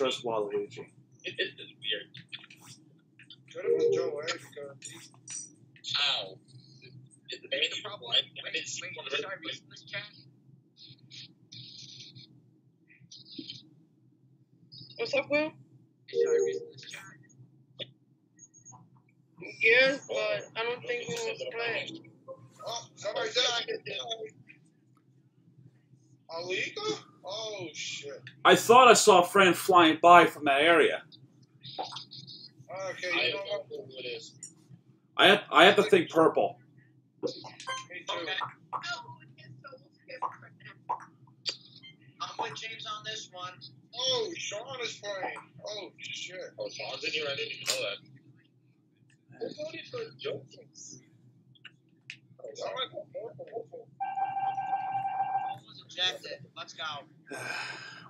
trust Waluigi. It, it, it's weird. Could have been Joe A because he, How? Is the band The problem, I, wait, I didn't see wait, one of should the I read from this chat? What's up, Will? Should I read from this chat? Yes, but I don't think we wants to play. oh, somebody died. Alika? Oh shit. I thought I saw a friend flying by from that area. Okay, I you know don't what? know who it is. I have, I have to think purple. Me too. I'm with James on this one. Oh, Sean is playing. Oh shit. Oh, Sean's in here? I didn't even know that. Who voted for Joker? Somebody put purple. purple. Almost ejected. Let's go.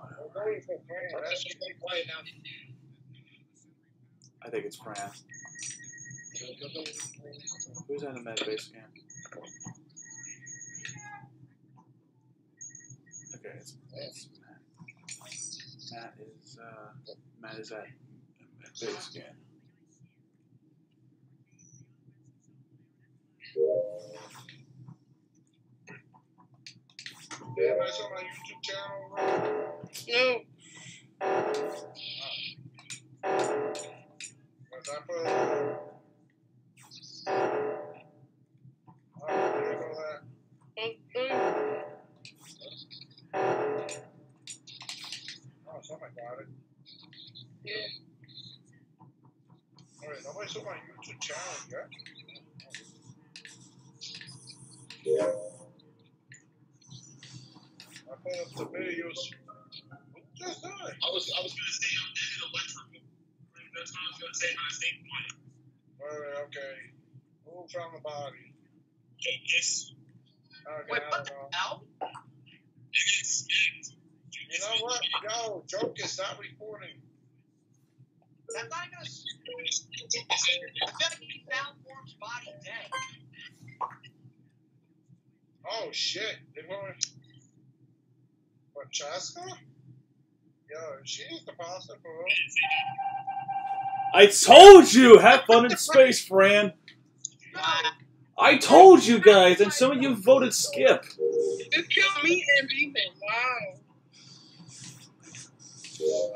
I think it's Fran. Who's in the medbay again? Okay, it's, it's Matt. Matt is uh, Matt is at medbay again. That's on my YouTube channel. No, Cause I the videos. I was, I was say I'm dead in electrical. That's what I was say, I stayed quiet. Alright, okay. Found the body? Yes. Okay, Wait, I. You know what? Yo, joke is not. I'm. I he found body dead. Oh shit. They went Francesca? Yo, she is the pasta for. I told you, have fun in space, Fran. I told you guys, and some of you voted skip. You killed me and Beeman. Wow.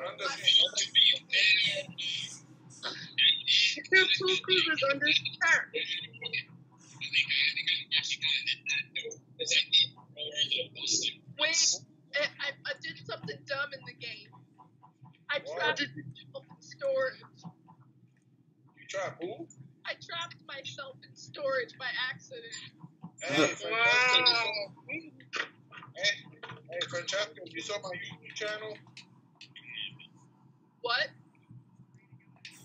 I'm just You killed two cruisers under attack. Wait, I, I, I did something dumb in the game. I What? trapped myself in storage. You try who? I trapped myself in storage by accident. Hey, Francesca, Wow. you saw, hey, hey, Francesca, you saw my YouTube channel? What?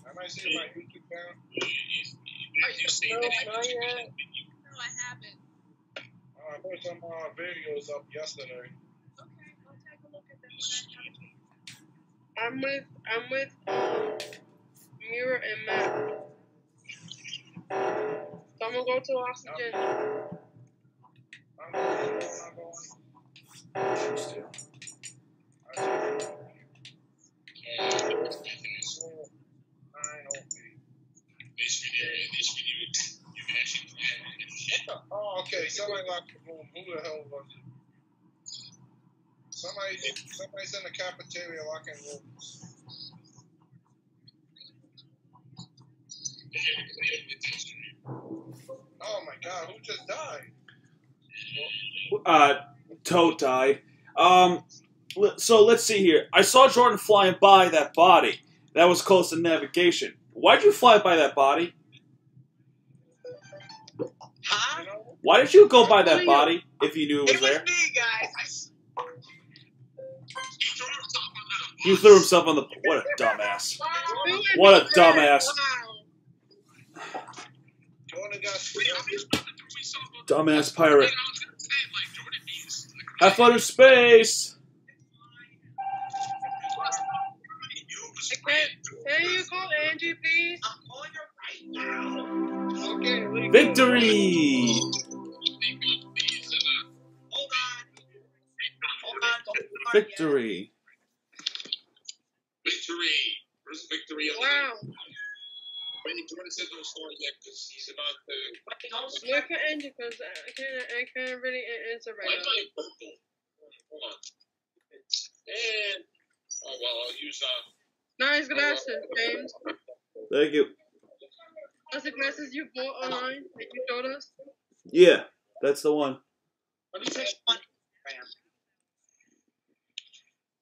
Am I might see my YouTube channel. Are you No, not yet. No, I haven't. Uh, I put some uh, videos up yesterday. Okay, I'll take a look at them when I have a chance. I'm with I'm with um Mira and Matt. So I'm gonna go to oxygen. Oh, okay. Somebody locked the room. Who the hell was it? Somebody, somebody's in the cafeteria locking rooms. Oh my god, who just died? Uh, Toad died. Um, so let's see here. I saw Jordan flying by that body. That was close to navigation. Why'd you fly by that body? Huh? Why did you go by that body if you knew it was It was there? me, guys. He threw himself under the He threw himself on the. What a dumbass. What a dumbass. Dumbass pirate. Have fun in space. Can, you call Angie, please? I'm calling her right now. Okay. Victory. Victory. Victory. Where's victory? on the- Wow. Wait, Jordan said don't start yet because he's about to. Look at Angie because I can't, I can't really answer right am I now. purple? Hold on. And. Oh, well, I'll use. uh. Nice glasses, James. Thank you. That's the glasses you bought online that you showed us. Yeah, that's the one. Let me text one. Ram.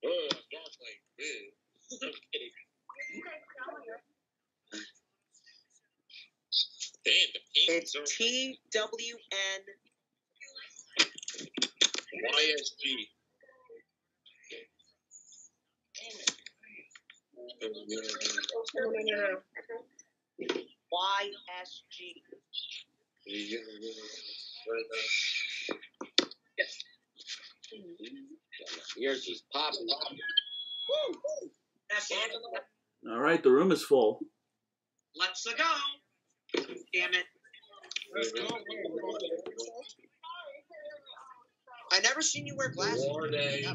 Oh, dark light. Yeah. It's T W N. No, no, no. Y S G. Yours is popping. That's it. All right, the room is full. Let's go. Damn it. Let's. I never seen you wear glasses. War day.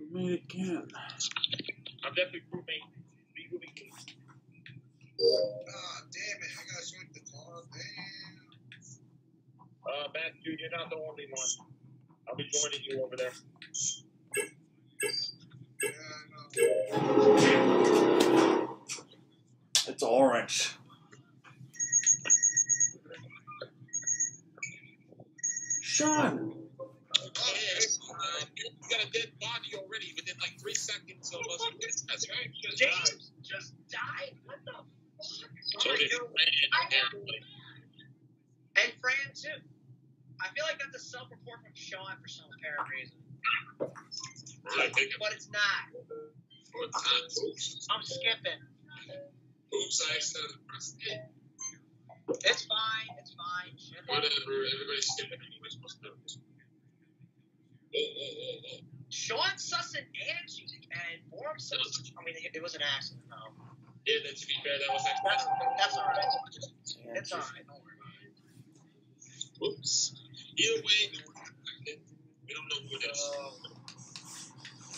We made it again. I'm definitely grouping. Be grouping. Ah, damn it. I gotta swipe the car. Damn. Uh, Matthew, you're not the only one. I'll be joining you over there. Yeah. It's orange. Sean. Yes, uh, you got a dead body already within like three seconds of us. That's right. Just died. James just died. What the fuck? So did Fran, apparently. And Fran too. I feel like that's a self-report from Sean for some apparent reason. But it's not. It's not. Oops. I'm skipping. Oops, I accidentally pressed it. It's fine. It's fine. Whatever, everybody's skipping anyways. What's the. Sean sussing Angie and Orm sussing. I mean, it, was an accident, though. Yeah, then to be fair, that was That's accidental. that's all right. It's all right. Don't worry about it. Whoops. Either way, we don't know who it is. Who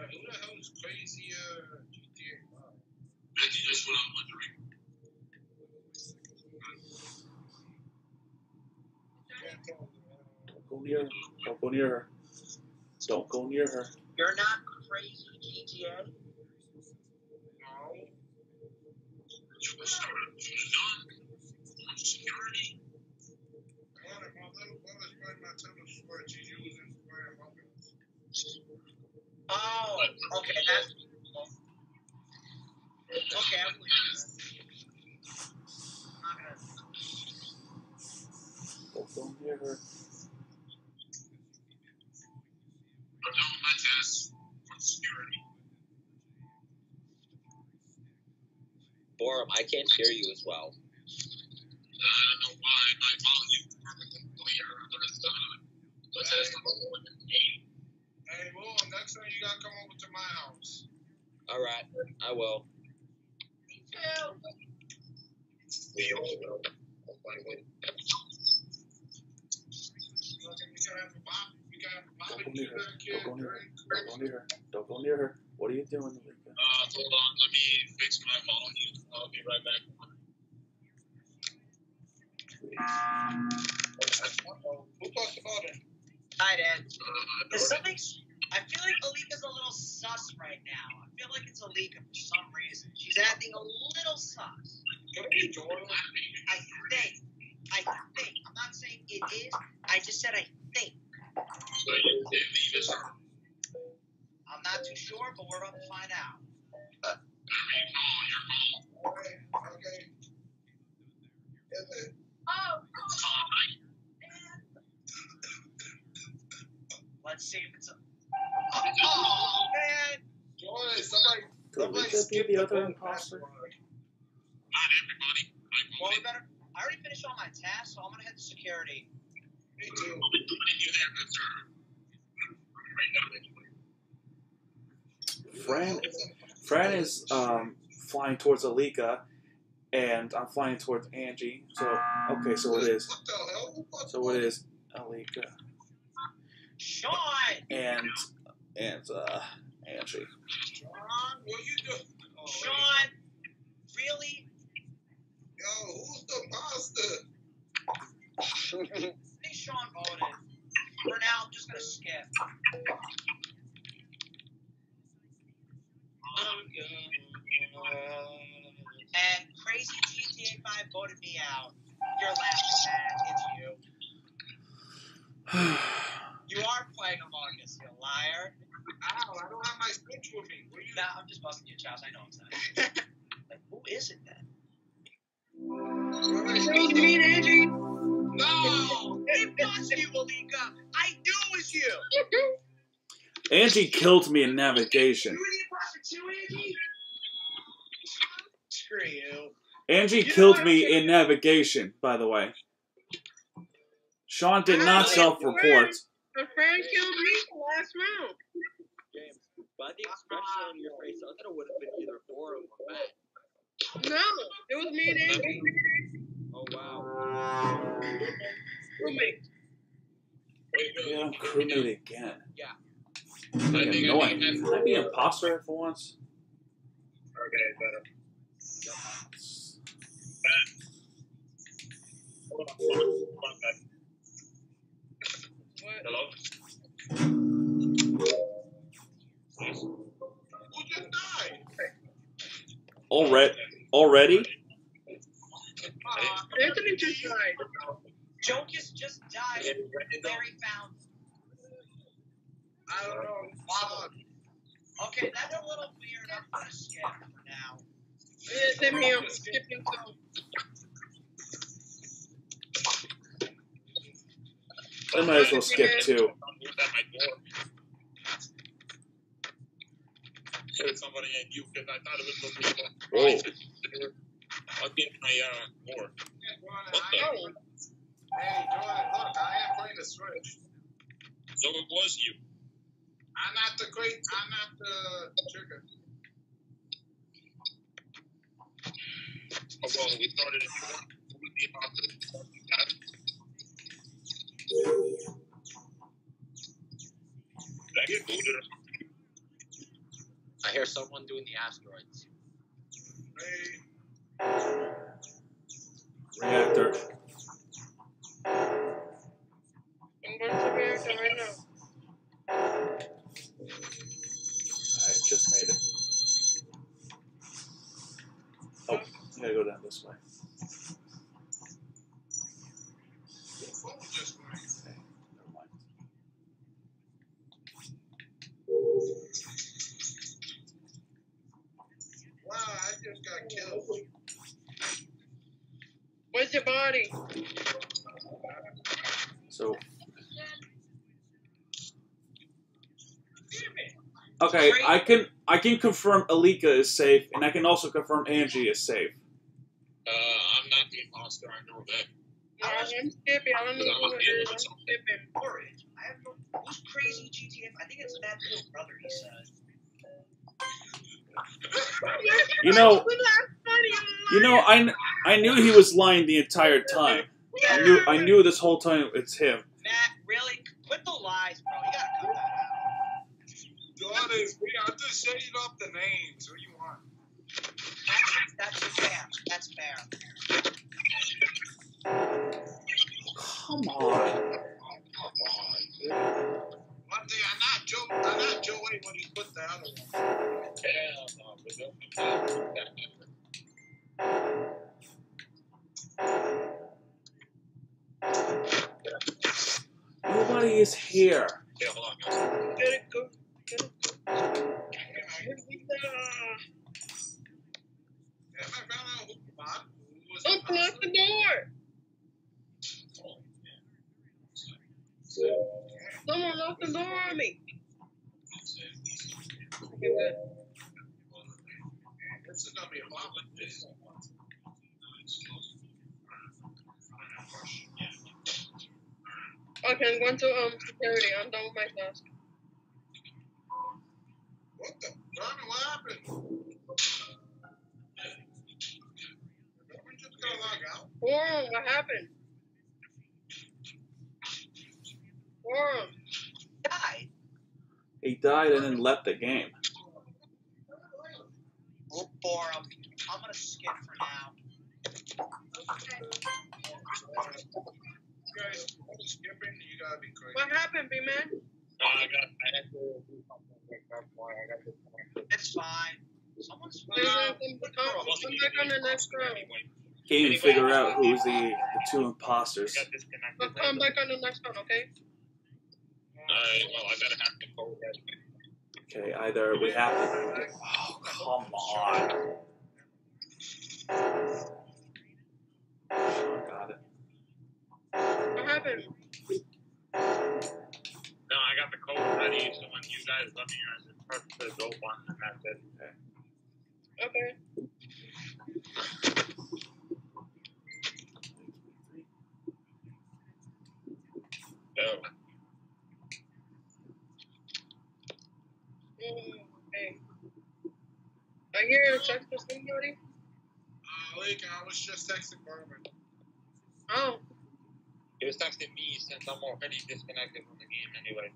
Like, who the hell is crazy uh, GTA 5? Matthew, that's what I'm wondering. Can't tell me, Don't go near her. Don't go near her. Don't go near her. You're not crazy, GTA. No. You were started from. On security. I wanted my little brother's playing my tennis switch. He's using for playing weapons. Oh, okay. That's okay. I'm with you. I'm not gonna. Don't go near her. I'm done with my test. Security. Borum, I can't hear you as well. I don't know why my volume is perfectly clear. The rest of. The test of the game. Hey, well, next time you gotta come over to my house. All right, I will. We all know. We gotta have a bob. We gotta have a Don't go near her. Don't go near her. Don't go near her. Don't go near her. What are you doing, Lika? Uh, hold on. Let me fix my volume. I'll be right back. Uh-oh. Who talked about it? Hi, Dad. Uh, Is something I feel like Alika's a little sus right now. I feel like it's Alika for some reason. She's acting a little sus. Can it be Jordan? I think. I think. I'm not saying it is. I just said I think. So you did leave us. I'm not too sure, but we're about to find out. Okay. Okay. Is it? Oh, Let's see if it's a. Oh, man! Jordan, somebody, Could somebody be the the other vote imposter? password. Not everybody. I Well, we voted. better. I already finished all my tasks, so I'm gonna head to security. Me too. You have to serve. Right now, anyway. Fran, Fran is um, flying towards Alika, and I'm flying towards Angie. So okay, so it is. What the hell? Who fucked So it is Alika Sean! and and uh, Angie. John, what you doing? Oh, Sean! Really? Yo, who's the monster? I think Sean voted. For now, I'm just gonna skip. And crazy GTA 5 voted me out. You're laughing at it's you. You are playing Among Us, you liar. Ow, I don't have my switch with me. What are you Nah, I'm just busting your chops. I know it's not. like, who is it then? Somebody- it was me and Angie. No! It was you, Alika! I knew it was you! Angie killed me in navigation. You were the imposter too, Angie? Screw you. Angie killed me in navigation, by the way. Sean did not self-report. My friend killed me last round. James, by the expression on your face, I thought it would have been either Borum or Matt. No, it was me and Angie. Oh wow. Roommate. Yeah, I'm crewmate again. Yeah. I Fucking think I annoying. think Can I be an imposter for once? Okay, better. Hold on, hold on, hold on, Hello? Yes. Who just died? Already? Already? Ah, Anthony just died. Jokus just died and Larry found. I don't know. Fuck. Okay, that's a little weird. I'm gonna skip for now. Yeah, same here. I'm skipping too. I might as well skip too. Who's at my door? So it's somebody and you because I thought it was supposed to be Whoa. I'll get my uh door. Yeah, Jordan, What the? Hey, Jordan, look, I am playing the Switch. So it was you. I'm not the great. I'm not the trigger. Oh, well, we started if you want. We be about to Did I get booted or something? I hear someone doing the asteroids. Reactor. I'm going to America right now. I just made it. Oh, I gotta go down this way. your phone just rang. Okay, never mind. Wow, I just got killed. Where's your body? So. Okay, I can I can confirm Alika is safe, and I can also confirm Angie is safe. Uh, I'm not the imposter. I know that. I'm skipping. I don't know who it is. I'm skipping. Orange. I have no. Who's crazy GTF? I think it's that little brother. He said. You know- You know, I, kn- I knew he was lying the entire time. I knew I knew this whole time it's him. Matt, really? Quit the lies, bro. You gotta cut that God is. I'm just shading the names. What do you want? That's, that's fair. That's fair. Come on. One I not I not when he put the other one. Nobody is here. Yeah, hold on the door. Someone locked the door on me. Okay, I'm going to um security. I'm done with my task. What the? Norman, what happened? Norman just got logged out. Forum, what happened? Forum. Died. He died and then left the game. Look for him. I'm gonna skip for now. You guys, skipping. You gotta be crazy. What happened, B-Man? No, I got. I had to. That's why I got disconnected. It's fine. Someone's Please uh, come, come, come back on the next round. Can't even figure out who's the, the two imposters. got disconnected. But come back on the next round, okay? Alright, well, I better have to go ahead. Okay, either we have to. Oh, come on. Sean got it. What happened? No, I got the code ready, so when you guys let me, I just press the go button and that's it. Okay. So, Mm, okay. I hear a text for somebody. Uh, Lake, I was just texting Norman. Oh, he was texting me since I'm already disconnected from the game anyway.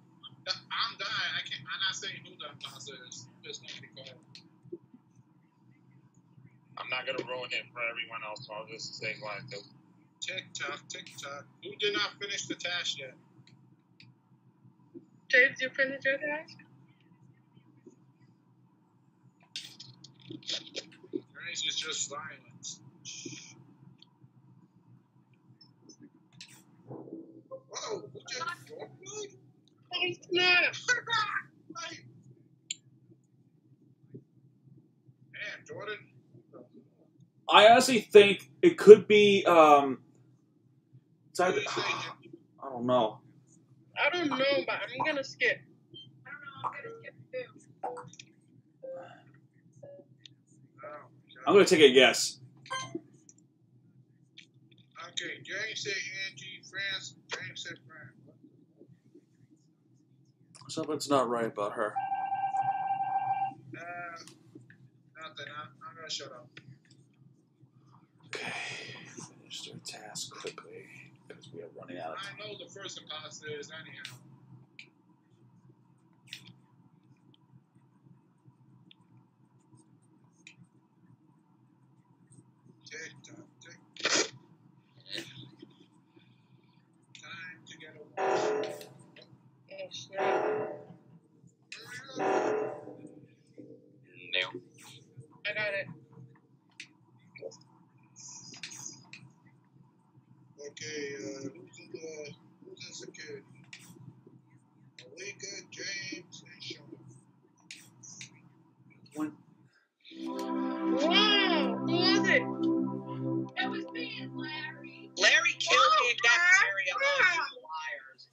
I'm dying. I can't. I'm not saying who the imposter is. It's not be called. I'm not gonna ruin it for everyone else, so I'll just say quiet too. Tick tock, tick tock. Who did not finish the task yet? Jay, did you finish your task? Grace is just silence. Whoa! Who just Norman? Oh, snap! Damn, Jordan. I honestly think it could be. Um, it's either, do? I don't know. I don't know, but I'm gonna skip. I don't know, I'm gonna skip too. I'm gonna take a guess. Okay, James said Angie, France. James said France. Something's not right about her. Uh, nothing. I'm, I'm gonna shut up. Okay, finish their task quickly because we are running out of time. I know the first imposter is anyhow. Tick got it. Okay, uh, who's in the who's in security? Malika, James, and Sean. Wow! Who was it? That was me and Larry. Larry killed me in cafeteria. All you liars.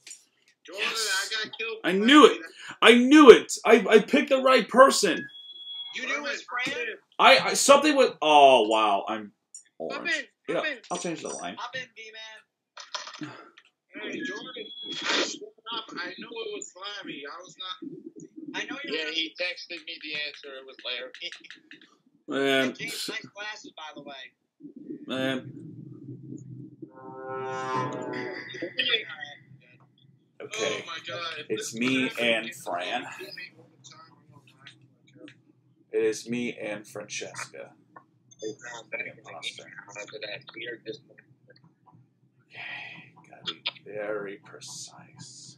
Jordan, Yes. I got killed. I knew it. I knew it. I, I picked the right person. You knew his friend? I, I something with. Oh wow, I'm Hop orange. in, Yeah, hop in. I'll change the line. Hop in, B-Man. Hey, Jordan, I stood up. I knew it was Flavie. I was not. I know you're Yeah, he texted me the answer. It was Larry. Man, James, nice glasses, by the way. man. Okay, Oh my god. It's me and Fran. It is me and Francesca. Imposter. After that, weird disconnect. Okay, gotta be very precise.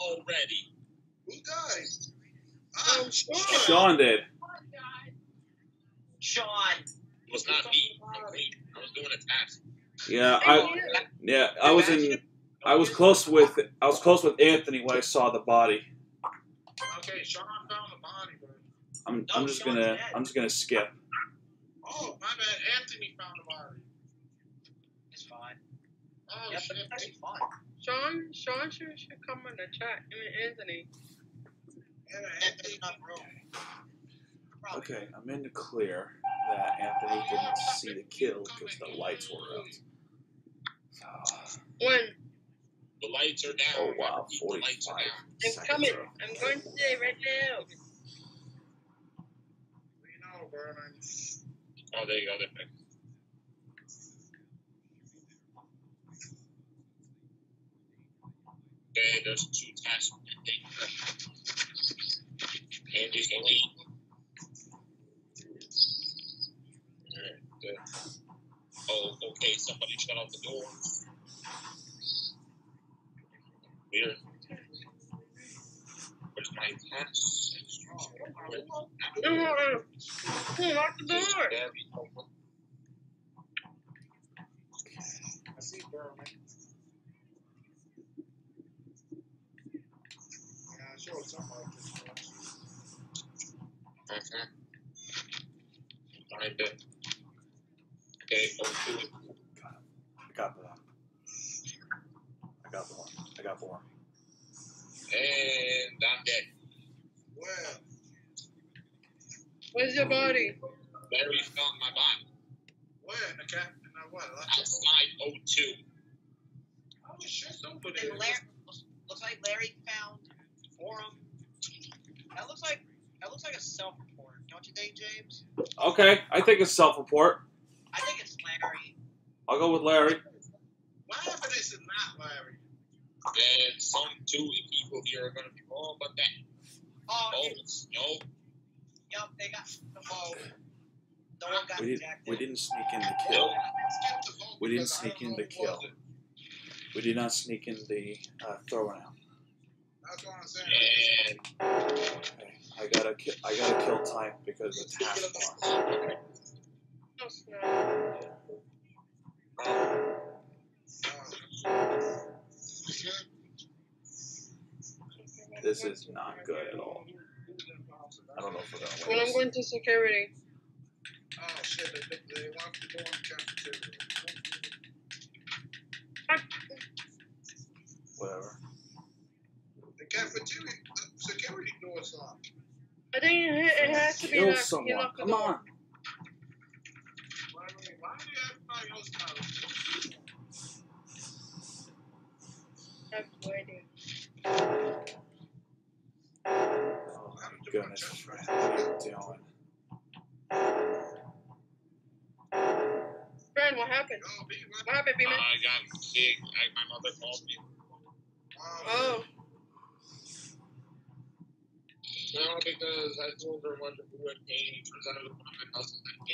Already. Who died? Ah, Um, Sean. Sean did. Sean. It was not me. It was me. I was doing a task. Yeah, I yeah I was in I was close with I was close with Anthony when I saw the body. Okay, Sean found the body, bro. I'm I'm just gonna I'm just gonna skip. Oh, my bad. Anthony found the body. It's fine. Oh, Yep, shit. but it's actually. Sean, Sean should, should come in the chat. I mean, Anthony. Yeah, Anthony's Anthony. not wrong. Probably. Okay, I'm in the clear that Anthony didn't see the kill because the lights were out. Ah. So, When? The lights are down. oh wow, Keep the lights 45 are down. I'm coming. are- I'm going to say right now. We know, Vernon. Oh, there you go. They're. Okay, there's two tasks. Andy's the lead. Alright. Oh, okay, somebody shut out the door. Weird. Where's my task? No, no, no. No, lock the door. I see Vernon. Yeah, I showed something like this. once. Uh-huh. Find it. Okay, go to it. I got the one. I got the one. I got the one. And I'm dead. Well, Where's your body? Larry found my body. where in the cap? In the what? Electrical? Outside O2. Oh shit, over there. And Larry, looks, looks like Larry found forum. That looks like that looks like a self-report, don't you think, James? Okay, I think it's self-report. I think it's Larry. I'll go with Larry. What happened is it not Larry? Then some two people here are gonna be wrong, but that Oh, you- no. yup, they got the vote. No one got We didn't we didn't sneak in the kill. skip We didn't sneak in the who kill. We did not sneak in the uh, throwing out. That's what I'm saying. And Okay, I gotta ki- I gotta kill time because the speaking This is not good at all. I don't know if we're gonna When win I'm this. going to security. Oh shit, they, they, they want to go in the cafeteria. Whatever. The cafeteria, the security door's locked. I think it, it has to be Kill locked. He someone. Come on.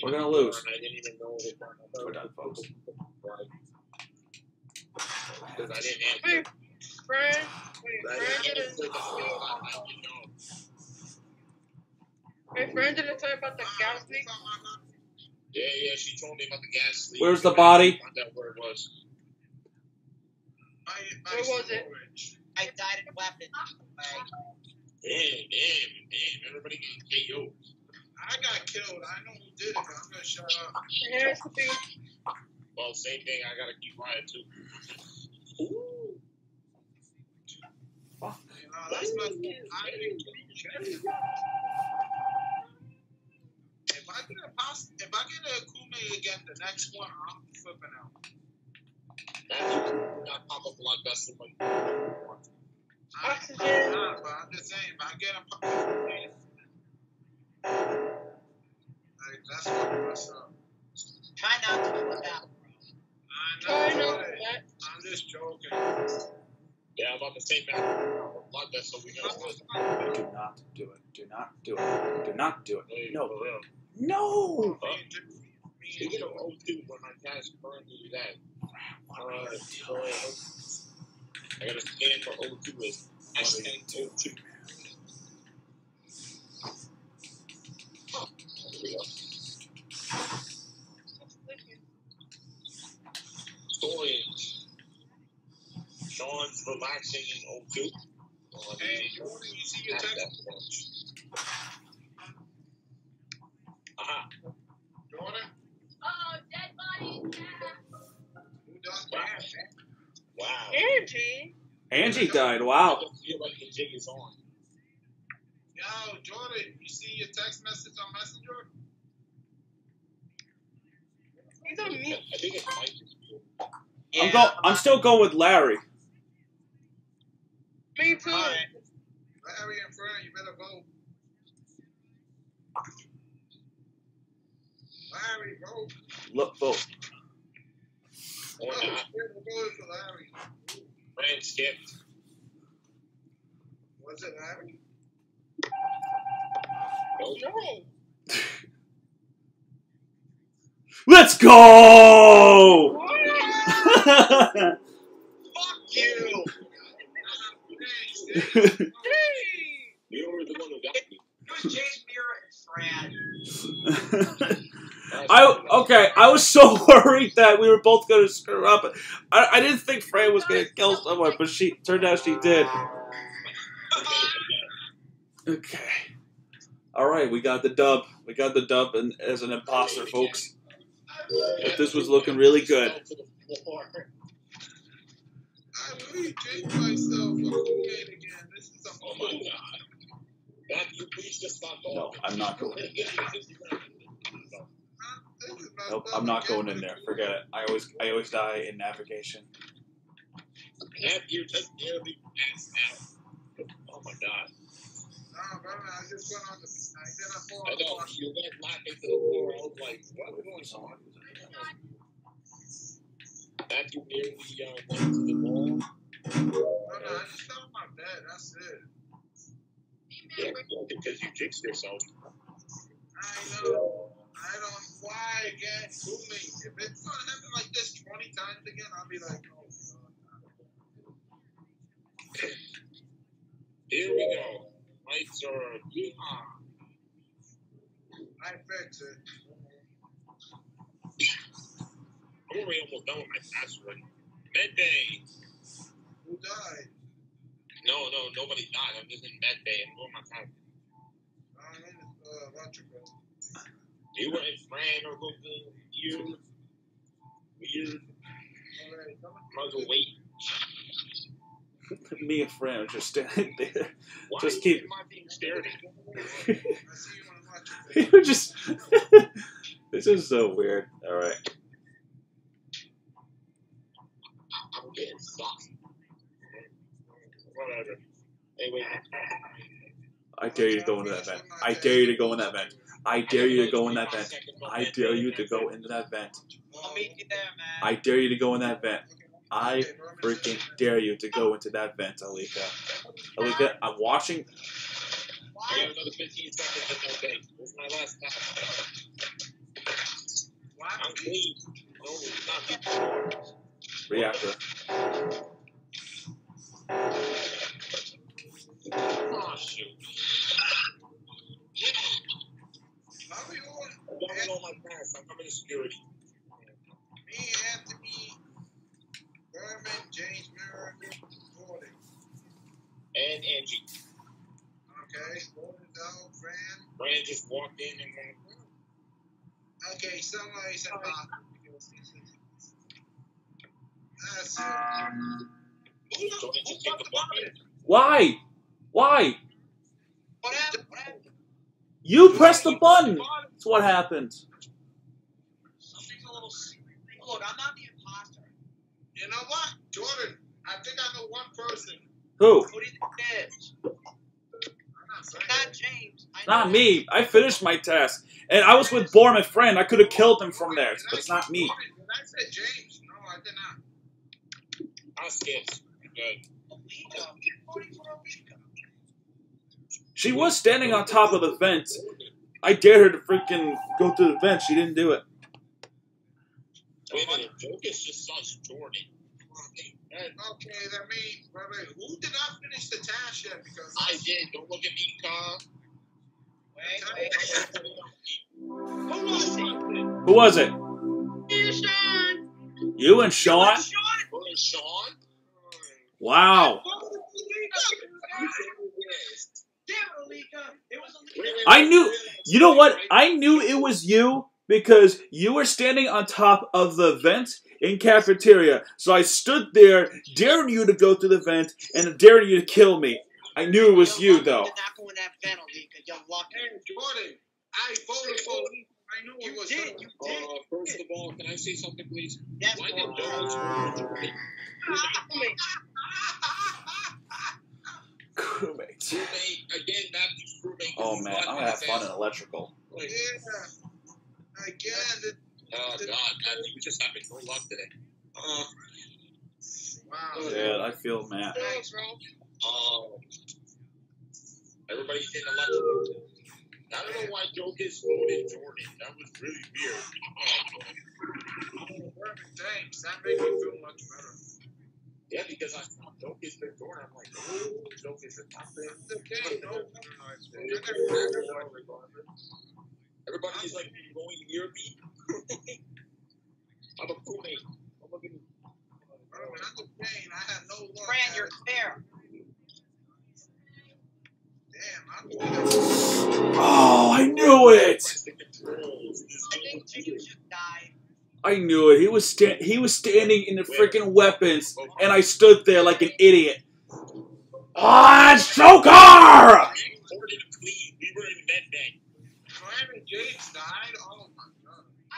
We're gonna lose. I didn't even know it was one We're done, folks. Because I didn't answer. wait. Friend, friend didn't didn't. the phone. I didn't know. Wait, friend didn't tell you about the gas leak. found my gun? Yeah, yeah, she told me about the gas leak. Where's the body? I found out where it was. My, my Where was it? I died in weapons. Like, Damn, damn, damn. Everybody getting KO'd. I got killed. I know who did it, but I'm gonna shut up. It has to. Well, same thing. I gotta keep quiet too. Fuck. No, that's not. I didn't. If I get a pass, if I get a Kume again, the next one, I'm flipping out. That's not pop a blood vessel. Like, I, Oxygen. Nah, but I'm just saying, if I get a Kume, that's fucking. Try not to do that. I know. Try. I'm just joking. Yeah, I'm on the same map. Do not do it. Do not do it. Do not do it. No. No! Huh? You get an old dude when my dad's burned dead. that. I gotta stand for 02 is hashtag 02. ago. Stories. Sean's relaxing in Oak oh, Hey, Jordan, you see your text? Aha. Jordan? Oh, dead body. Wow. Angie. Angie died. Wow. Yo, Jordan, you see your text message on Messenger? He's on mute. I think it might just be. I'm go. I'm still going with Larry. Me too. Alright. Larry and Fred, you better vote. Larry, vote. Look, vote. Or No, not. Fred voted for Larry. Fran skipped. Was it Larry? Let's go! Fuck you! I okay. I was so worried that we were both going to screw up. I, I didn't think Fran was going to kill someone, but she turned out she did. Okay. All right, we got the dub. We got the dub, and as an imposter, folks. But this was looking really good. I. No, I'm not going in there. Nope, I'm not going in there. Forget it. I always, I always die in navigation. Oh my god. Nah, I just went on the. I you went laughing to the floor. I was like, what's going on? Matthew nearly uh, went to the wall. No, no, I just fell on my bed. That's it. Yeah, because you jinxed yourself. I know. I don't. Why again? Kool-Aid. If it's gonna happen like this 20 times again, I'll be like, oh, God. Here we go. Lights are. Yeehaw. I fix it. I'm already almost done with my password. Medbay. Who died? No, no, nobody died. I'm just in medbay. I'm doing my password. I'm in uh. You were in Fran or looking weird. Weird. Alright, come on. Might as well wait. Me and Fran are just standing there. Why Just am keep- I being stared at? I you in electrical. You're just. this is so weird. All right. I'm getting stuck. Whatever. Hey. I dare you to go into that vent. I dare you to go in that vent. I dare you to go in that vent. I dare you to go into that vent. I'll meet you there, man. I dare you to go in that vent. I Okay, bro, I'm gonna freaking dare you to go into that vent, Alika. Alika, I'm watching. I Why? got another 15 seconds in my day. This is my last time. I'm clean. No, not. Reactor. Oh, shoot. How we I'm done with my pass. I'm coming to security. me, Anthony, Berman, James Mirror, Jordan. And Angie. Okay, Jordan, Doe, Fran. Brand just walked in and went, Okay, somebody said That's it. Who so the- they who just take fucked the the bucket. button? Why? Why? What happened? What happened? You pressed the button. That's what happened. Something's a little. Look, I'm not the imposter. You know what, Jordan? I think I know one person. Who? Who do you think it is? I'm not James. I Not me. I finished my task. And I was with Borm and friend. I could have killed him from there, but it's not me. Jordan, Did I say James? No, I did not. I skipped. Good. Alika. I'm voting for Alika. She was standing on top of the vent. I dared her to freaking go through the vent. She didn't do it. Wait a minute, Jokic just saw Jordan. Okay, that means, wait, wait, who did not finish the task yet? Because I did. Don't look at me, Kyle. Wait, wait. Who was it? Who was it? Me and Sean. You and Sean? Sean, Who is Sean? Wow. damn Alika. It was Alika. I knew. You know what? I knew it was you because you were standing on top of the vent in cafeteria. So I stood there, daring you to go through the vent and daring you to kill me. I knew it was you, though. Did not go in that vent, Alika. You're lucky. Hey, Jordan, I voted for Lee. I knew it You was did. her. You did. Uh, first of all, can I say something, please? Yes, Why did on. Jokic go Jordan? Crewmate. Crewmate, again, Matthew's crewmate. Oh man, I'm gonna have fun in electrical. Yeah. Again, the, Oh god, Matthew, you just having no luck today. Uh, wow. Yeah, I feel mad. Thanks, bro. um, everybody's in electrical. I don't know why Jokic voted Jordan. That was really weird. Oh, perfect. Thanks. That made me feel much better. Yeah, because I saw Jokic and Jordan. I'm like, oh, Jokic is top there. It's okay. No. Everybody's like going near me. I'm a crewmate. I'm looking. Bro, when I'm the pain, I had no luck. Fran, you're clear. Damn, Oh, I knew it. Press the controls. I think Jimmy just died. I knew it. He was sta- he was standing in the freaking weapons, and I stood there like an idiot. Ah, it's Joker! Jordan. We were in med bank. Fran and James died.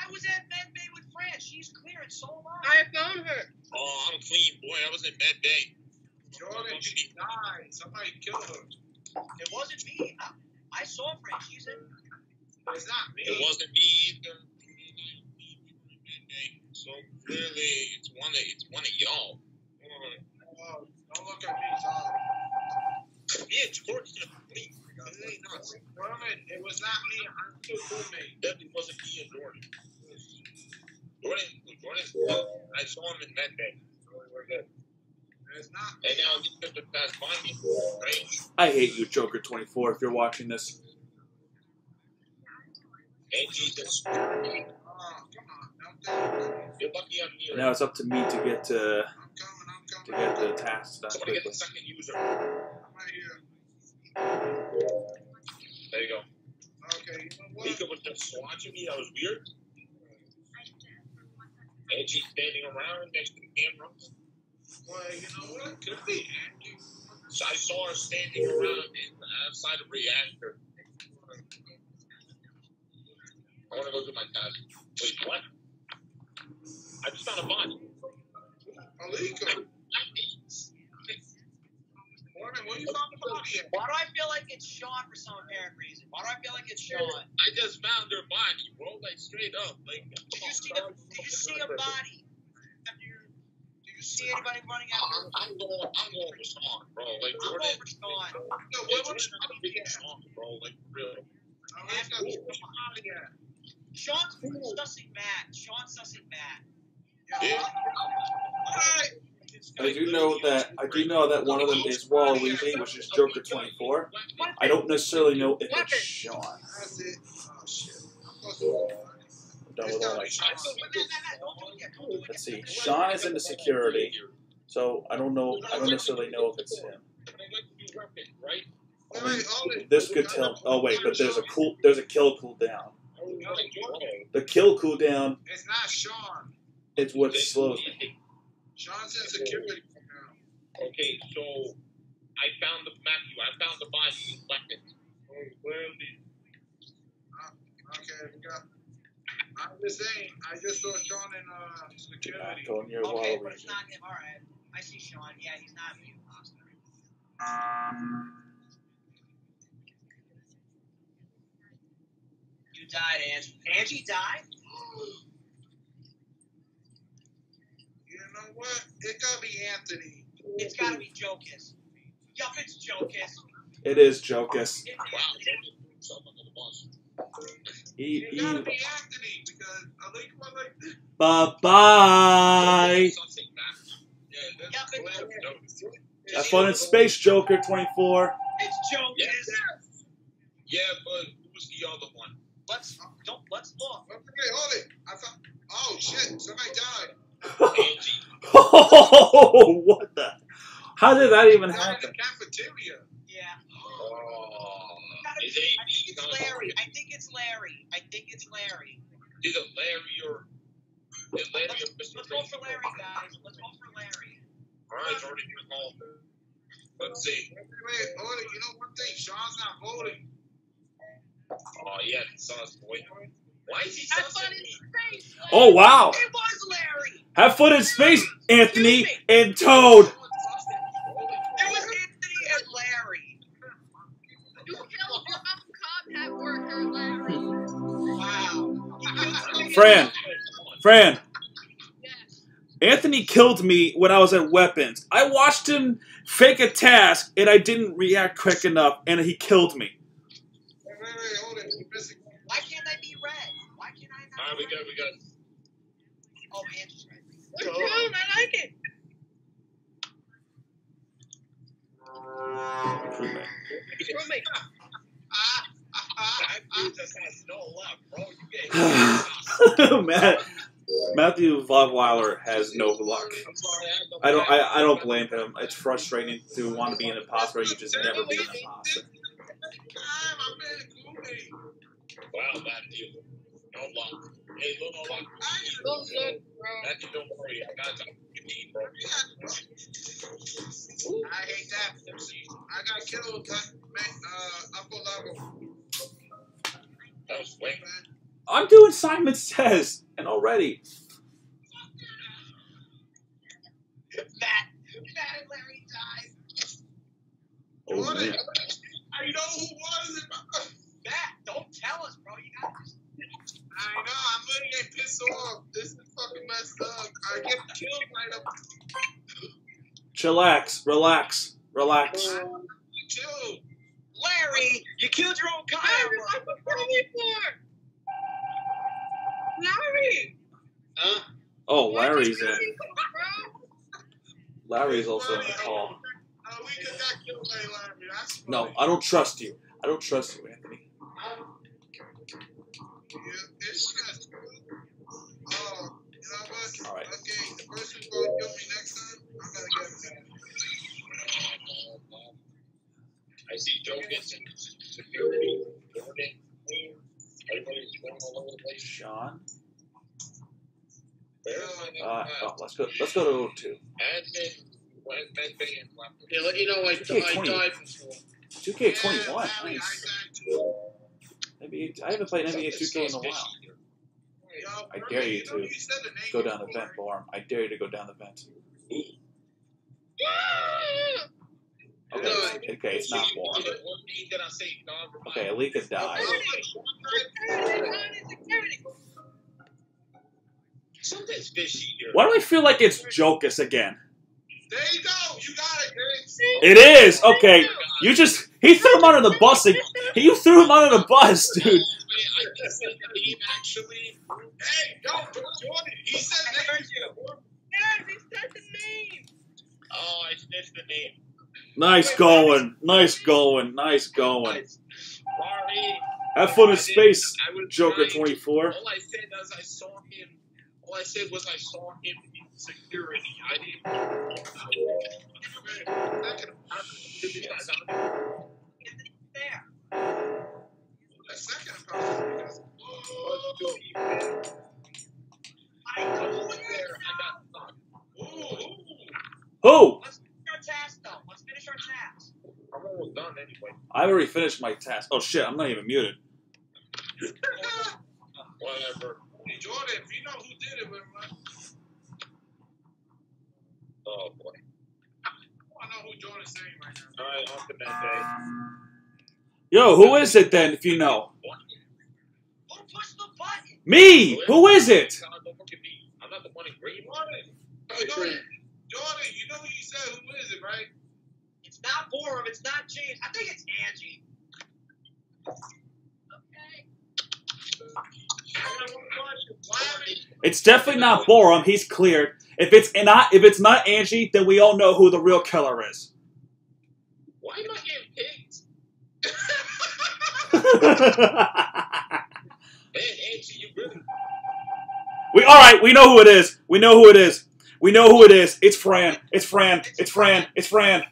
My god. I was at Med Bay with Fran. She's clear and so am I. I found her. Oh, I'm clean, boy. I was in med bank. Jordan, she died. Somebody killed her. It wasn't me. I, I saw Fran. She's in. It's not me. It wasn't me either. So clearly, it's one of it's one of y'all. Oh, don't look at me, Tom. Yeah, Jordan's gonna bleed. It ain't nuts. Jordan, it was not me. I'm still crewmate. Definitely wasn't me and Jordan. Jordan, Jordan, I saw him in med bank. We're good. It's not. And now he's going to pass by right? I hate you, Joker twenty four. If you're watching this, And Jesus, Oh, come on. Don't think- you're lucky I'm here. now it's up to me to get to I'm coming. I'm to get the tasks done Somebody get the second user. I'm right here. There you go. Okay, you know what? Mika was just watching me. That was weird. Angie's standing around next to the camera. Well, you know what? Could be Angie. So I saw her standing around outside of reactor. I want to go do my task. Wait, what? I just found a body. Alika. Morning, where you found the body? Why do I feel like it's Sean for some apparent reason? Why do I feel like it's Sean? I just found her body, bro. Like straight up. Like, Did you see the? Did you see a body? You? Did you see anybody running I'm, after? I'm going. I'm going with Sean, bro. Like I'm over Sean. No, Yeah, where was Jordan's not a big Sean, bro. Like for real. Alika, where's the body? Sean's sussing Matt. Sean's sussing Matt. Yeah. Alright. I do know that I do know that one of them is Waluigi, which is Joker twenty four. I don't necessarily know if it's Sean. Let's see. Sean is in the security, so I don't know. I don't necessarily know if it's him. Right? Wait, wait, hold it. This could tell. Oh wait, but there's a cool. There's a kill cooldown. The kill cooldown It's not Sean. It's what slows me. Sean's in security for now. Okay, so I found the Matthew. I found the body in weapons. Okay, we got. I'm just saying, I just saw Sean in uh, Not security. going near Okay, but it's not him. All right. I see Sean. Yeah, he's not me. You died, Angie. Angie died? You know what? It gotta be Anthony. It's gotta be Jokus. Yup, it's Jokus. It is Jokus. It's Wow, Anthony. Jordan threw himself under the bus. He, It he, gotta be Anthony because I think was like, Bye bye. Something matters. Yeah, that's Yeah, but- clear. No, Have fun in space, Joker 24. It's Jonas. Yes. Yeah, but who was the other one? Let's don't let's look. Wait, wait, hold it. I thought. Oh shit! Somebody died. Angie. Oh, what the? How did that even Died in happen? the cafeteria. Yeah. Oh, is be- I think it's? Larry. I think it's Larry. I think it's Larry. Is it Larry or is Larry Let's, or Mr. let's go for Larry, guys. Let's go for Larry. All right, Jordan, you're home. Let's see. Wait, wait, hold. You know one thing? Sean's not voting. Oh yeah, sauce boy. Why is he Have fun in me? space. Oh, wow. It was Larry. Have fun in space, Anthony and Toad. It was Anthony and Larry. You killed your Uncle Cobb hat worker, Larry. Wow. Fran. Fran, Yes. Anthony killed me when I was at weapons. I watched him fake a task and I didn't react quick enough and he killed me. Wait, wait, wait, hold it. You're missing. Why can't I be red? Why can't I not? All right, we got, we got. Oh, Andrew's red. We're doing. I like it. Roommate. That dude just has no luck, bro. You get hit. Matt, Matthew Vaughweiler has no luck. I'm sorry, I, had no I don't. I, I don't blame him. It's frustrating to want to be an imposter you just never be an imposter. Time, I've been gloomy. Wow, Matthew. No luck. Hey, look, no luck. Well done, bro. Matthew, don't worry. I got you. You need, bro. I hate that. I got killed at uh, upper level. That was quick. I'm doing Simon Says, and already. Matt. Matt and Larry died. Oh man. I know who was it. Matt, don't tell us, bro. You got this. I know. I'm gonna get pissed off. This is fucking messed up. I get killed right up. Chillax, relax, relax. Chill. Larry, you killed your own Larry, guy. I'm a voting for. Larry. Huh? Oh, Larry's in. Larry's also in the call. Uh, we just got killed Larry. That's No. I don't trust you. I don't trust you, Anthony. Yeah, it's just. Oh, you know what? All right. Okay, the person who's gonna kill me next time, I'm gonna get him. I see Joe gets in security. Jordan. Everybody's going all over the place. Sean. Where am Uh, oh, let's go. Let's go to two. Admin. When med bay and left. Yeah, let you know I, Okay, I 20. died before. Two K twenty one. Larry, Nice. I. NBA. I haven't played NBA two K in a while. I dare you to you said the name Go down the before. vent, Borm. I dare you to go down the vent. Okay, it's, okay, it's not Borm. What name did I say? God, remind Okay, me. Alika died. Security, security. Something's fishy here. Why do I feel like it's Jokus again? There you go. You got it, It is okay. You just he threw him under the bus. ag- You threw him under the bus, dude. I just said the name actually. Hey, yo, He said I you. Yes, he said the name. Oh, I missed the name. Nice going. Nice going. Nice going. Sorry. Have fun in space, Joker twenty four. All I said was I saw him. All I said was I saw him in security. I didn't. Second, Anthony, there. a second. I know There, I got stuck. Ooh, ooh. Who? Let's finish our task, though. Let's finish our task. I'm almost done anyway. I already finished my task. Oh shit! I'm not even muted. Whatever. Hey, Jordan, if you know who did it, man, Oh boy. I know who Jordan's saying right now. All right, on to that Yo, who is it then? If you know me, who is it? It's not Borum. It's not James. I think it's Angie. It's definitely not Borum. He's cleared. If it's not, if it's not Angie, then we all know who the real killer is. Why am I getting picked? Man, Angie, you really. We all right. We know who it is. We know who it is. We know who it is. It's Fran. It's Fran. It's Fran. It's Fran.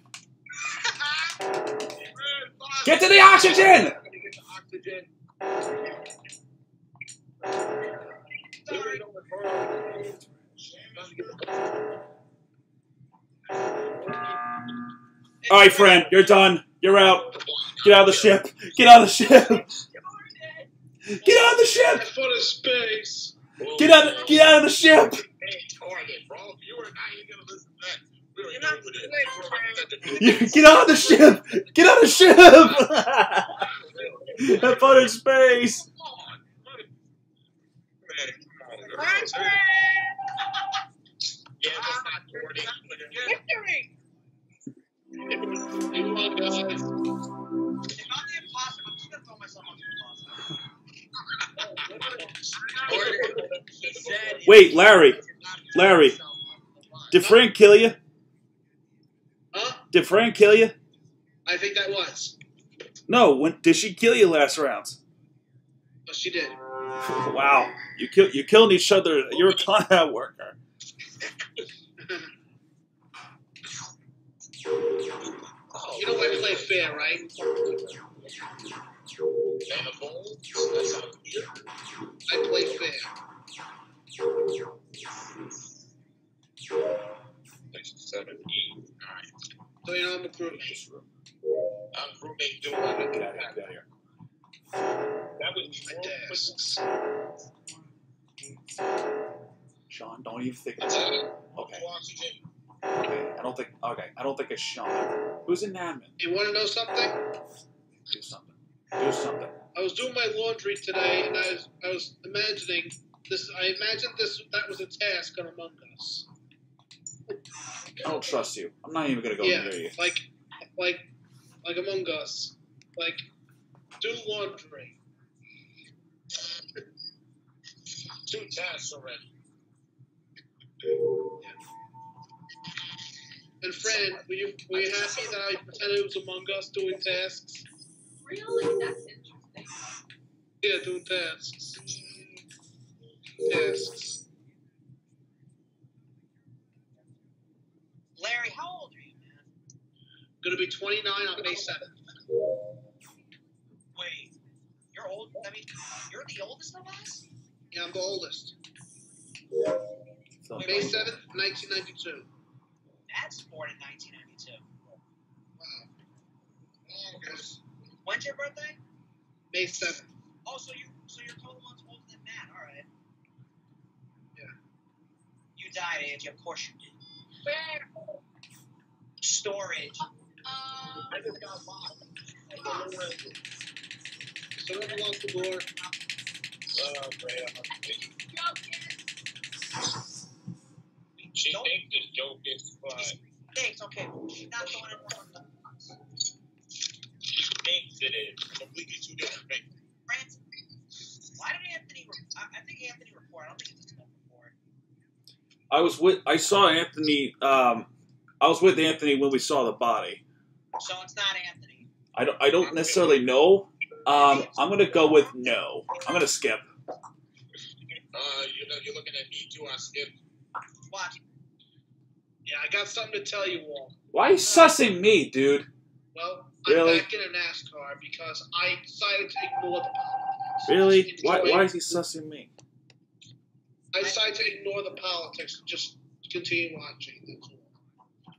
Get to the oxygen. All right, Fran. You're done. You're out. Get out of the ship. Get out of the ship. Get out of the ship. For the space. Get out. Get out of the ship. Hey, Target, bro. If you were not even gonna listen to that, we already You're know not who it is. wait, We're about to let the- You- Get out of the ship. Get out of the ship. Have fun in space. Come on. Man, come on, girl. Victory! Wait, Larry. Larry. Did Frank kill you? Huh? Did Frank kill you? I think that was. No. When did she kill you last round? But she did. Wow. You kill. You killing each other. You're a combat worker. You know I play fair, right? And the bones? That sounds weird. I play fair. Six, seven, eight. Alright. So you know I'm a crewmate. I'm roommate doing Get out it. here. Get out of here. That was My before tasks. Sean, don't even think. It's About it. Okay. Oxygen. Okay. I don't think. Okay. I don't think it's Sean. Who's in admin? You want to know something? Do something. Do something. I was doing my laundry today, and I was I was imagining this. I imagined this that was a task on Among Us. I don't trust you. I'm not even gonna go yeah, near you. like like like Among Us, like do laundry. Two tasks already. And friend, were you were you happy that I pretended it was Among Us doing tasks? Really? That's interesting. Yeah, doing tasks. Tasks. Larry, how old are you, man? Gonna be 29 on May 7th. Wait, you're old. I mean, you're the oldest of us. Yeah, I'm the oldest. So, May 7th, 1992. Dad's born in 1992. Wow. August. When's your birthday? May 7th. Oh, so you so you're 12 months older than Matt. All right. Yeah. You died, Angie. Of course you did. Where? Storage. Um, I just got locked. I don't know where it is. Someone unlock the door. Oh, man. joking. She Don't- thinks this joke is fun. Thanks. Okay. Not going in one of. She thinks it is. Completely two different things. France. Why did Anthony? Re- I, I think Anthony report. I don't think it's a smoke report. I was with. I saw Anthony. Um, I was with Anthony when we saw the body. So it's not Anthony. I don't. I don't necessarily know. Um, I'm gonna go with no. I'm gonna skip. Uh, you know, you're looking at me too. I skipped. Watch. Yeah, I got something to tell you all. Why are you sussing me, dude? Well, I'm Really? back in a NASCAR because I decided to ignore the politics. Really? Why? Why is he sussing me? I decided to ignore the politics and just continue watching. That's all.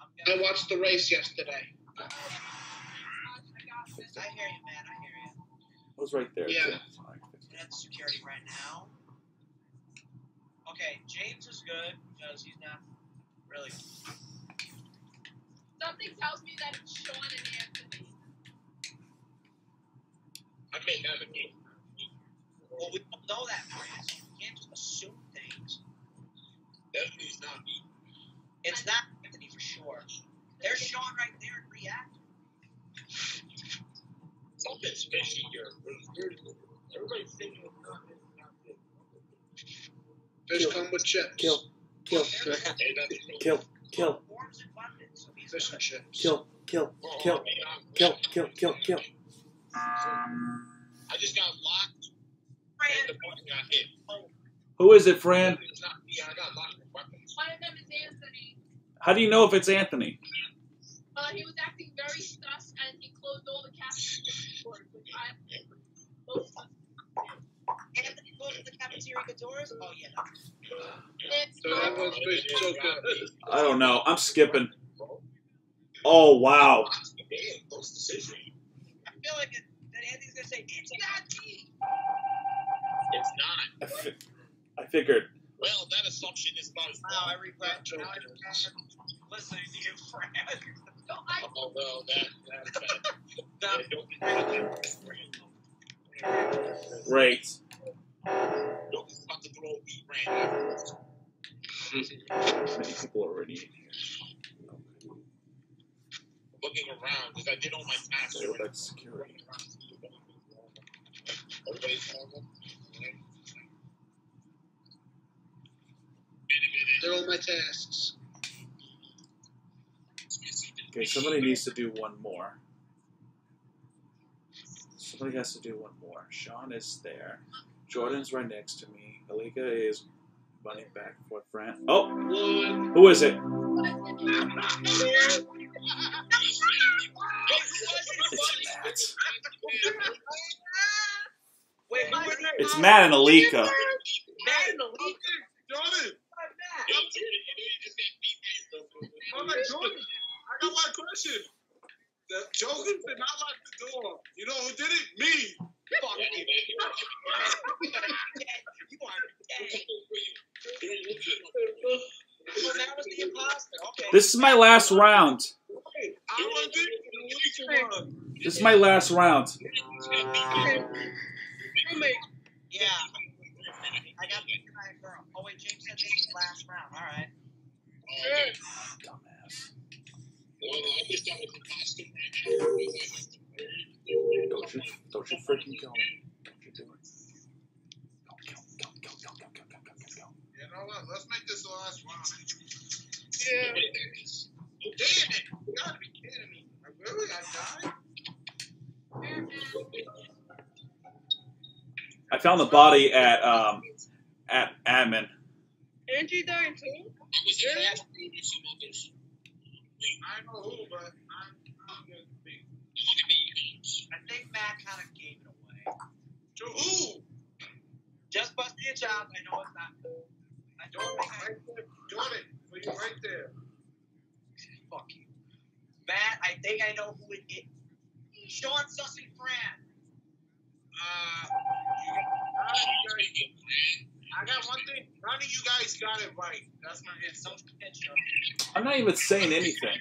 I'm I gonna, watched the race yesterday. I got this. I hear you, man. I hear you. It was right there. Yeah. too. I'm at the security right now. Okay, James is good because he's not really. Something tells me that it's Sean and Anthony. I may have a game. Well, we don't know that, France. You can't just assume things. Definitely is not me. It's not Anthony for sure. There's Sean right there in reactor. Something's fishy here. There's, there's, Everybody's thinking it's not. It's not it. Fish come with chips. Kill. Kill. Hey, that's true. Kill. Kill. Worms in abundance, so he's Fish good. and chips. Kill. Kill. Oh, Kill. Kill. Kill. Kill. Kill. I just got locked. And the button got hit. Who is it, Fran? It's not me. I got locked with weapons. One of them is Anthony. How do you know if it's Anthony? Uh, he was acting very sus and he closed all the cafeteria doors, which I most sus. Anthony goes the cafeteria doors. Oh yeah, So that was fish. I don't know. I'm skipping. Oh wow. Damn, close decision. I feel like it, that Anthony's gonna say it's not me. It's not. I, fi- I figured. Well, that assumption is about as Wow, I wrong. regret. Now I regret listening to you, Fran. so I Oh, well, that, that, that. Now, Yeah, don't be Great. Joker's about to throw a beat brand. Many people already in here. Looking around, because I did all my tasks. Go already. back to security. Everybody's normal. They're all my tasks. Okay, somebody needs to do one more. Somebody has to do one more. Sean is there. Jordan's right next to me. Alika is running back for Fran. Oh, who is it? It's Matt. It's Matt and Alika. Matt and leak. Jordan. I'm like, Jordan, I got one question. The Joker did not lock the door. You know who did it? Me. Fuck you. You are dead. So that was the imposter. Okay. This is my last round. I was it. The weak one. This is my last round. Found the body at um at admin. Angie dying too? was in last room with some others. I know who, but I'm, I'm gonna be. Look at me. I think Matt kind of gave it away. To who? Just busting your job. I know it's not. I don't think I. Right there. Jordan, for you right there. Fuck you. Matt, I think I know who it is. Sean Sussy Fran. Uh, you, none of you guys, I got one thing. None of you guys got it right. That's my It's answer. so picture. I'm not even saying anything.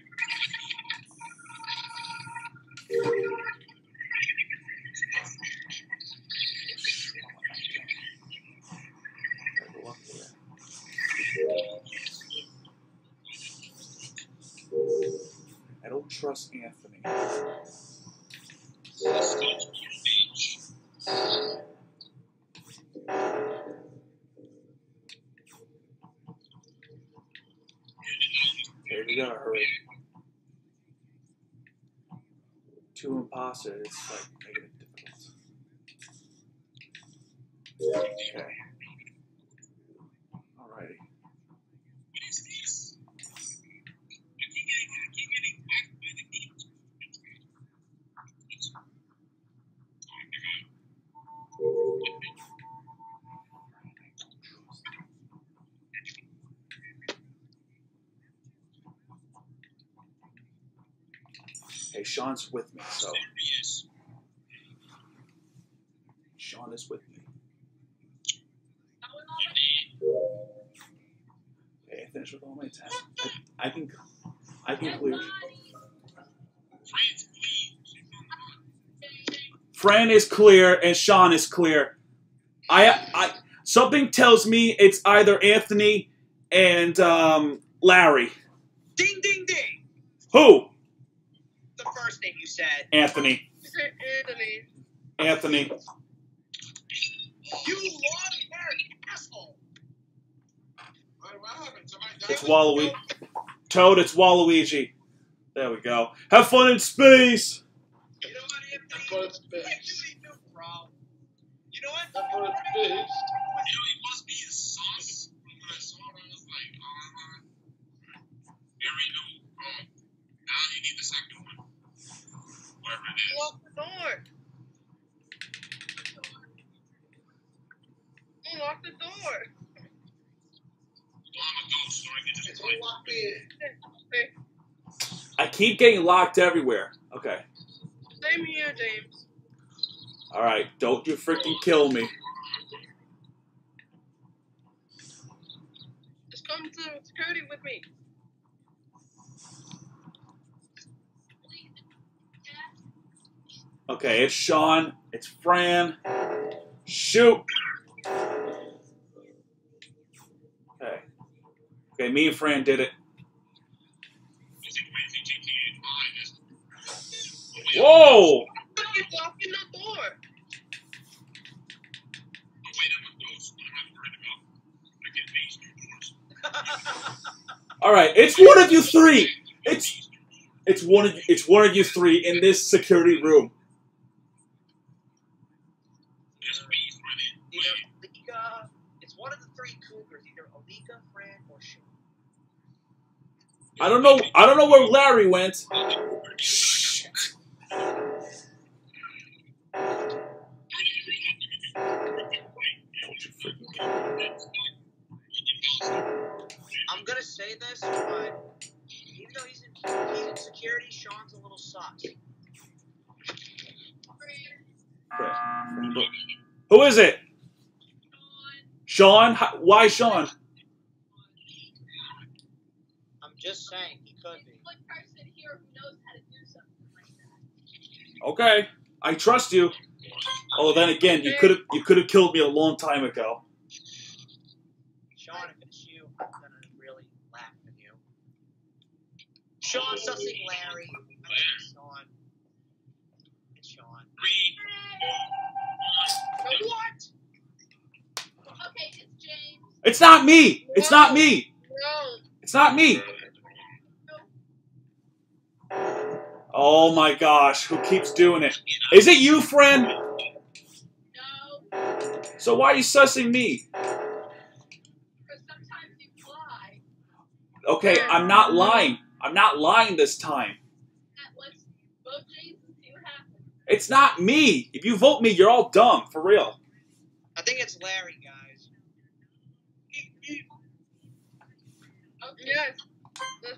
I don't trust Anthony. Like making difficult. Okay. Alrighty. Hey, Sean's with me, so Sean is with me. Okay, I finished with all my tasks. I, I can, I can clear. Fran is clear and Sean is clear. I, I, something tells me it's either Anthony and um, Larry. Ding, ding, ding. Who? The first thing you said. Anthony. Anthony. Anthony. You long-haired asshole. What, what happened? Somebody died? It's Waluigi. Toad, it's Waluigi. There we go. Have fun in space. That's what it's. You know, it must be a sauce. When I saw it, I was like. Very new. Um, now you need the second one. Whatever it is. Lock the door. Unlock the door. Well, I'm a ghost, so I can just It's play. unlocked in. I keep getting locked everywhere. Okay. Same here, James. All right. Don't you freaking kill me. Just come to security with me. Okay, it's Sean. It's Fran. Shoot. Okay. Okay, me and Fran did it crazy GTA 5 is. Whoa! Keep locking the door. The way I'm a ghost, I'm not worried about. I get based doors. All right, it's one of you three. It's it's one of it's one of you three in this security room. There's bees running. Either Alika, uh, it's one of the three cougars, either Alika, Fran, or Sean. I don't know. I don't know where Larry went. Shit. Don't you freaking say this, but even though he's in, he's in security, Sean's a little sus. Who is it? Sean? Why Sean? I'm just saying, he could be. the one person here who knows how to do something like that. Okay, I trust you. Oh, then again, you could have you could have killed me a long time ago. Sean, if it's you, I'm gonna really laugh at you. Sean sussing Larry. Sean. It's Sean. Three. What? Okay, it's James. It's not me. It's not me. No. It's not me. Oh my gosh, who keeps doing it? Is it you, friend? No, So why are you sussing me? because sometimes you lie. Okay, I'm not lying. I'm not lying this time. That let's vote James and see what happens. It's not me. If you vote me, you're all dumb, for real. I think it's Larry, guys. Okay. Yes.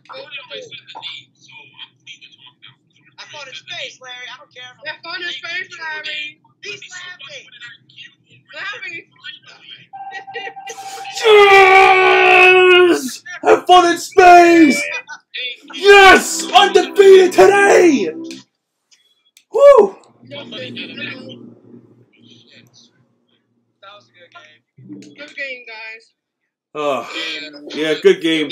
I go only to said the name, so I'm free to talk now. I thought it's space, Larry. I don't care. if I'm- Have fun in space, Larry. He's laughing. Larry. Yes! Have fun in space! Yes! Undefeated today! Woo! Somebody did it. That was a good game. Guys. Oh, Yeah. yeah, good game.